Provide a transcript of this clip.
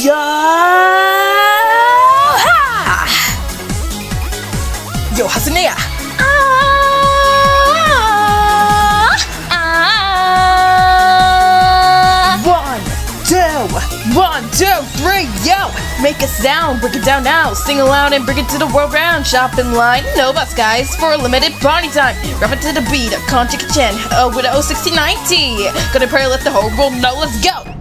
Yo! Ha! Yo, Hasanea! One, two, one, two, three, yo! Make a sound, break it down now. Sing aloud and bring it to the world round. Shop in line, no bus guys, for a limited party time. Rap it to the beat, Concha chin, oh, uh, with a 06090. Gonna pray, let the whole world know, let's go!